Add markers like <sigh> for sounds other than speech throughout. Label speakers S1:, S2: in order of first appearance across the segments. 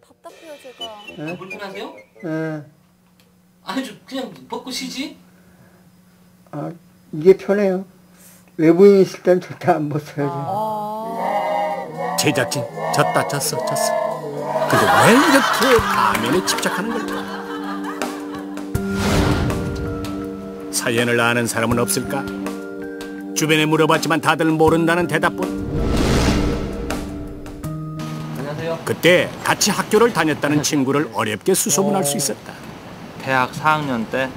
S1: 답답해요 제가.
S2: 예?
S3: 불편하세요?
S2: 예.
S3: 아니 좀 그냥 벗고 쉬지.
S2: 아, 이게 편해요. 외부인 있을 땐 절대 안 벗어야지.
S1: 아,
S4: 제작진 졌다 졌어 졌어 근데 왜 이렇게 가면에 집착하는 걸까 사연을 아는 사람은 없을까 주변에 물어봤지만 다들 모른다는 대답뿐 그때 같이 학교를 다녔다는 친구를 어렵게 수소문할 수 있었다.
S3: 대학 4학년 때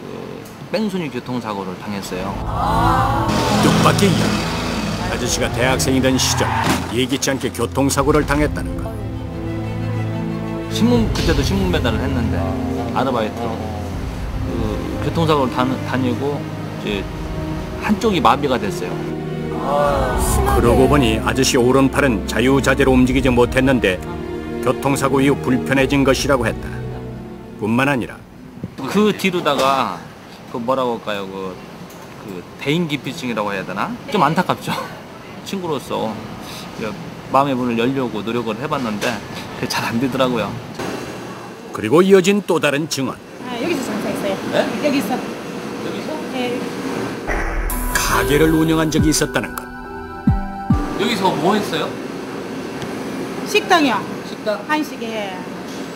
S3: 그, 뺑소니 교통사고를 당했어요.
S4: 뜻밖의 이야기. 아저씨가 대학생이던 시절 예기치 않게 교통사고를 당했다는 것.
S3: 신문 그때도 신문 배달을 했는데 아르바이트로. 그 교통사고를 다, 다니고 이제 한쪽이 마비가 됐어요.
S4: 그러고 보니 아저씨 오른팔은 자유자재로 움직이지 못했는데 교통사고 이후 불편해진 것이라고 했다. 뿐만 아니라
S3: 그 뒤로다가 그 뭐라고 할까요? 그, 그 대인기피증이라고 해야 되나? 좀 안타깝죠. <laughs> 친구로서 그 마음의 문을 열려고 노력을 해봤는데 그게 잘 안 되더라고요.
S4: 그리고 이어진 또 다른 증언.
S5: 아, 여기서 장사했어요.
S3: 네?
S5: 여기서.
S3: 여기서?
S5: 예,
S4: 가게를 운영한 적이 있었다는 것.
S3: 여기서 뭐 했어요?
S5: 식당이요.
S3: 식당?
S5: 한식에.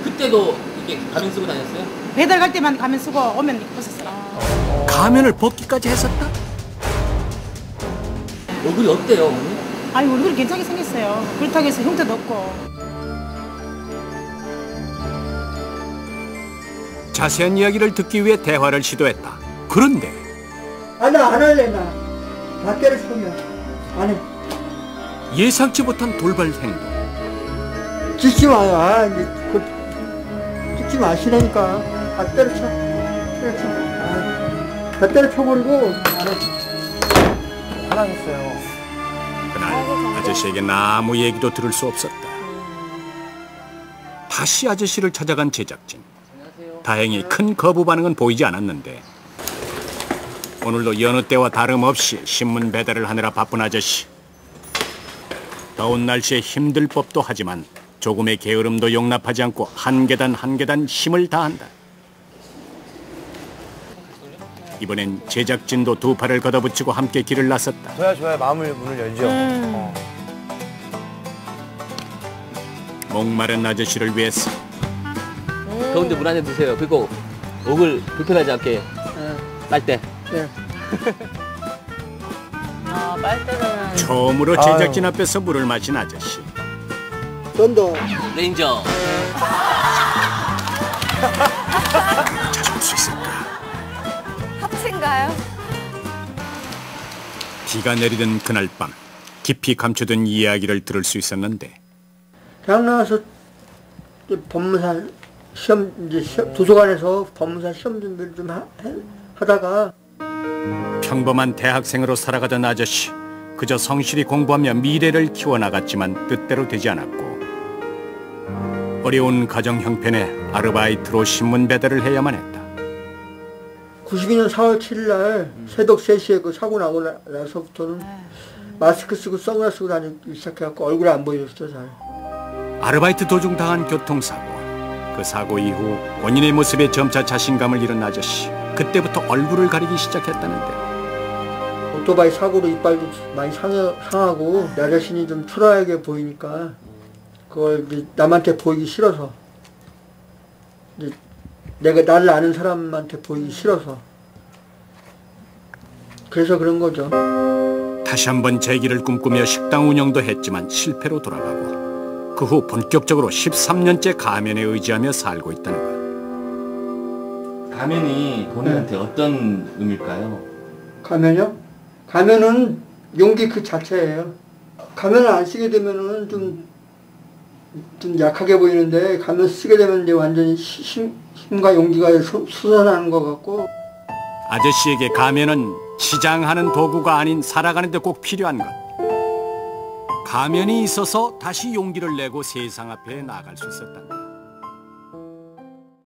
S3: 그때도 이게 가면 쓰고 다녔어요?
S5: 배달 갈 때만 가면 쓰고 오면 벗었어요.
S4: 가면을 벗기까지 했었다?
S3: 얼굴이 어때요, 어머니?
S5: 아니, 얼굴이 괜찮게 생겼어요. 그렇다고 해서 흉터도 없고.
S4: 자세한 이야기를 듣기 위해 대화를 시도했다. 그런데
S2: 아, 나 안 할래, 나. 다 때려치우면. 안 해.
S4: 예상치 못한 돌발 행동.
S2: 찍지 마요. 아, 이제, 그, 찍지 마시라니까. 다 때려쳐. 때려쳐. 아, 다 때려쳐버리고, 안 해.
S4: 그날 아저씨에겐 아무 얘기도 들을 수 없었다. 다시 아저씨를 찾아간 제작진. 다행히 큰 거부 반응은 보이지 않았는데 오늘도 여느 때와 다름없이 신문 배달을 하느라 바쁜 아저씨. 더운 날씨에 힘들 법도 하지만 조금의 게으름도 용납하지 않고 한 계단 한 계단 힘을 다한다. 이번엔 제작진도 두 팔을 걷어붙이고 함께 길을 나섰다.
S6: 좋아요, 좋아요. 마음을 문을 열죠. 어.
S4: 목마른 아저씨를 위해서
S3: 더운데 물 한 잔 드세요. 그리고 얼굴 불편하지 않게 빨 때.
S2: 예.
S1: 아 빨대는
S4: 처음으로 제작진 앞에서 물을 마신 아저씨.
S2: 좀 더.
S3: 레인저.
S4: 찾을 수 있을까?
S1: 합체인가요?
S4: 비가 내리던 그날 밤 깊이 감춰둔 이야기를 들을 수 있었는데
S2: 대학 나와서 법무사 시험, 이제 시험, 도서관에서 법무사 시험 준비를 좀 하, 해- 하다가
S4: 평범한 대학생으로 살아가던 아저씨 그저 성실히 공부하며 미래를 키워나갔지만 뜻대로 되지 않았고 어려운 가정 형편에 아르바이트로 신문 배달을 해야만 했다.
S2: 92년 4월 7일 날 새벽 3시에 그 사고 나고 나, 나서부터는 마스크 쓰고 선글라스 쓰고 다니기 시작해갖고 얼굴이 안 보여줬어 잘.
S4: 아르바이트 도중 당한 교통사고. 그 사고 이후 본인의 모습에 점차 자신감을 잃은 아저씨. 그때부터 얼굴을 가리기 시작했다는데
S2: 오토바이 사고로 이빨도 많이 상해, 상하고 나 자신이 좀 초라하게 보이니까 그걸 이제 남한테 보이기 싫어서 이제 내가 나를 아는 사람한테 보이기 싫어서 그래서 그런 거죠.
S4: 다시 한번 재기를 꿈꾸며 식당 운영도 했지만 실패로 돌아가고 그 후 본격적으로 13년째 가면에 의지하며 살고 있다는 것.
S3: 가면이 본인한테 어떤 의미일까요?
S2: 가면요? 가면은 용기 그 자체예요. 가면을 안 쓰게 되면은 좀, 좀 약하게 보이는데 가면 쓰게 되면 이제 완전히 힘, 힘과 용기가 솟- 솟아나는 것 같고
S4: 아저씨에게 가면은 치장하는 도구가 아닌 살아가는데 꼭 필요한 것. 가면이 있어서 다시 용기를 내고 세상 앞에 나갈 수 있었다.